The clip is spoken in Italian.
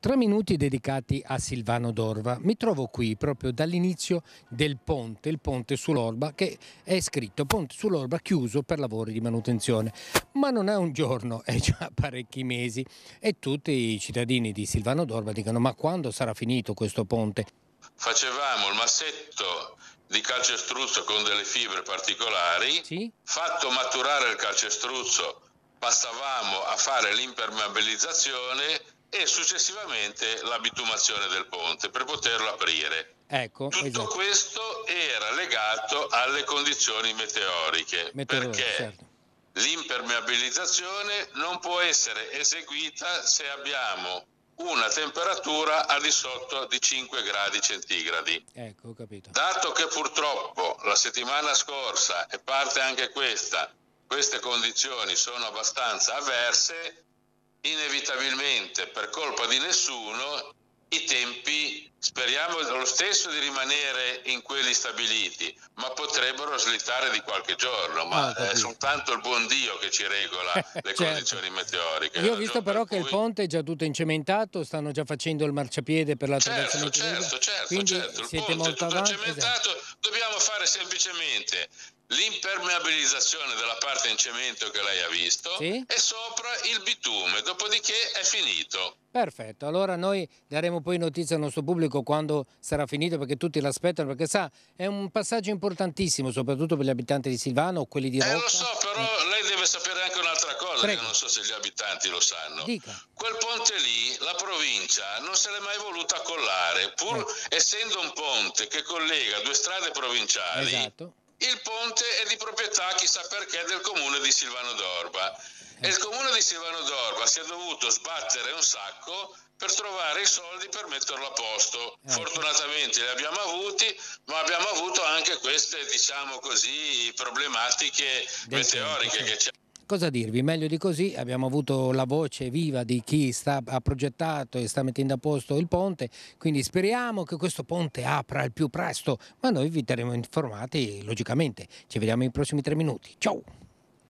Tre minuti dedicati a Silvano Dorva. Mi trovo qui proprio dall'inizio del ponte, il ponte sull'Orba, che è scritto ponte sull'Orba chiuso per lavori di manutenzione. Ma non è un giorno, è già parecchi mesi e tutti i cittadini di Silvano Dorva dicono ma quando sarà finito questo ponte? Facevamo il massetto di calcestruzzo con delle fibre particolari, sì? fatto maturare il calcestruzzo passavamo a fare l'impermeabilizzazione e successivamente l'abitumazione del ponte per poterlo aprire. Ecco, Tutto esatto. questo era legato alle condizioni meteoriche, perché certo. l'impermeabilizzazione non può essere eseguita se abbiamo una temperatura al di sotto di 5 gradi centigradi. Ecco. Dato che purtroppo la settimana scorsa e parte anche questa, queste condizioni sono abbastanza avverse, inevitabilmente per colpa di nessuno i tempi speriamo lo stesso di rimanere in quelli stabiliti, ma potrebbero slittare di qualche giorno, ma Ah, è capito. soltanto il buon Dio che ci regola le Certo. condizioni meteoriche. Io ho visto però per che il ponte è già tutto incementato, stanno già facendo il marciapiede per Certo, l'attraversamento del- certo, certo, Quindi certo. Il siete ponte è tutto avanti. esatto. cementato, dobbiamo fare semplicemente l'impermeabilizzazione della parte in cemento che lei ha visto Sì. e sopra il bitume, dopodiché è finito. Perfetto, allora noi daremo poi notizia al nostro pubblico quando sarà finito perché tutti l'aspettano perché sa è un passaggio importantissimo soprattutto per gli abitanti di Silvano o quelli di Rocca. Eh lo so, però lei deve sapere anche un'altra cosa Prego. che non so se gli abitanti lo sanno. Dica. Quel ponte lì, la provincia non se l'è mai voluta collare, pur Eh. essendo un ponte che collega due strade provinciali. Esatto. Il ponte è di proprietà, chissà perché, del comune di Silvano d'Orba. E il comune di Silvano d'Orba si è dovuto sbattere un sacco per trovare i soldi per metterlo a posto. Ecco. Fortunatamente li abbiamo avuti, ma abbiamo avuto anche queste, diciamo così, problematiche meteoriche che c'è. Cosa dirvi? Meglio di così, abbiamo avuto la voce viva di chi sta, ha progettato e sta mettendo a posto il ponte, quindi speriamo che questo ponte apra al più presto, ma noi vi terremo informati logicamente. Ci vediamo nei prossimi tre minuti. Ciao!